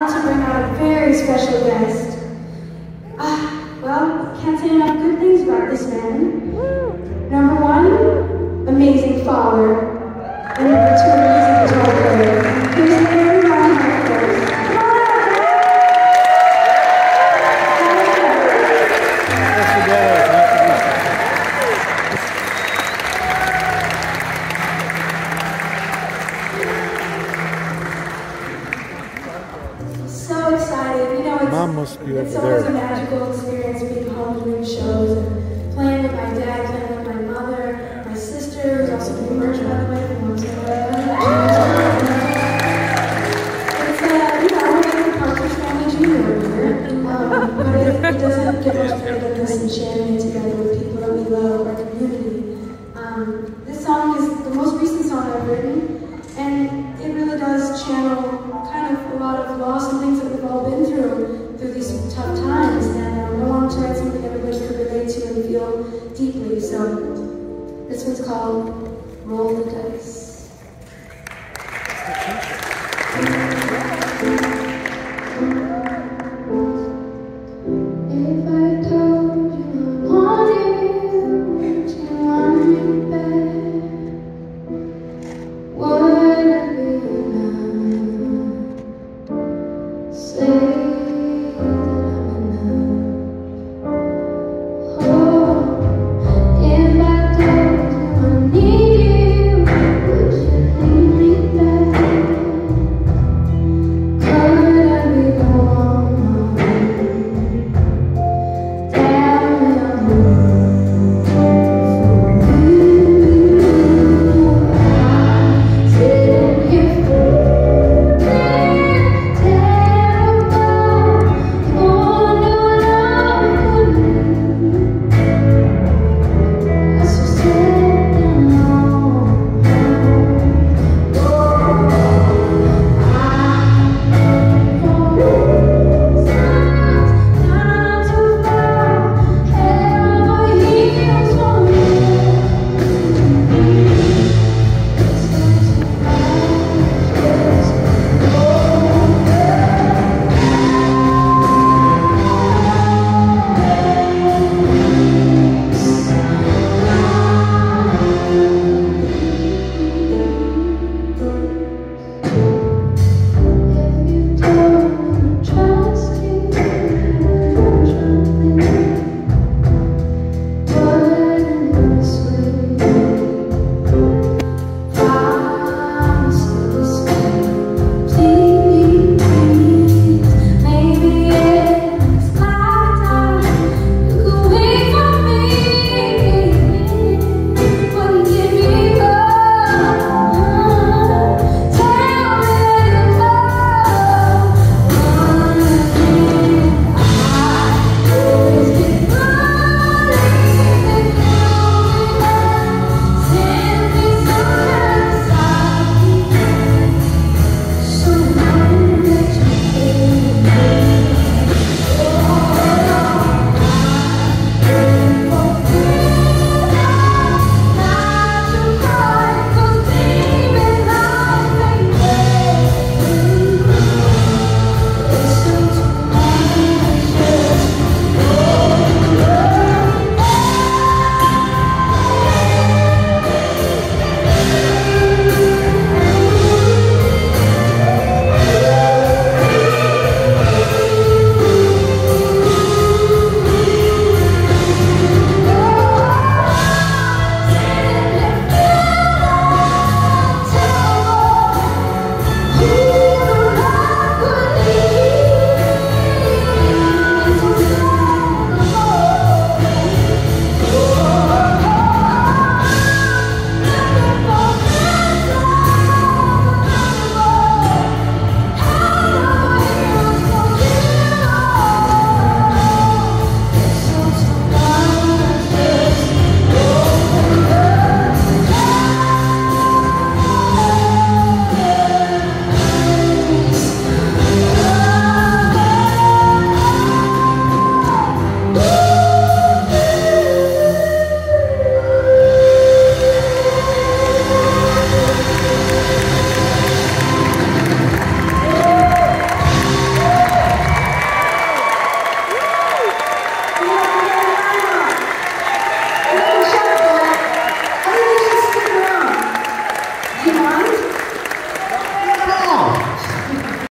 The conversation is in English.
to bring out a very special guest. Ah, well, can't say enough good things about this man. Number one, amazing father. Mom must be it's over always there. a magical experience being home doing shows and playing with my dad, playing with my mother, my sister, who's also doing merch, by the way, from Mom's It's, uh, you know, we're like the Partridge Family Junior over here. Um, but it, it doesn't get much better than this and together this one's called Roll the Dice.